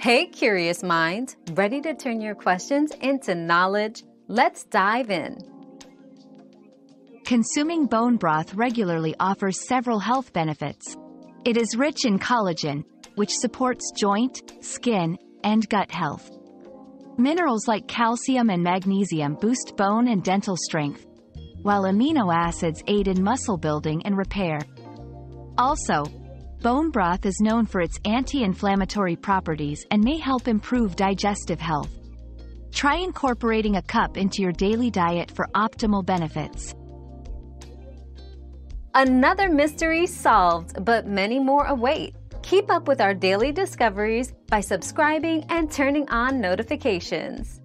Hey, curious minds, ready to turn your questions into knowledge? Let's dive in. Consuming bone broth regularly offers several health benefits. It is rich in collagen, which supports joint, skin, and gut health. Minerals like calcium and magnesium boost bone and dental strength, while amino acids aid in muscle building and repair. Also, bone broth is known for its anti-inflammatory properties and may help improve digestive health. Try incorporating a cup into your daily diet for optimal benefits. Another mystery solved, but many more await. Keep up with our daily discoveries by subscribing and turning on notifications.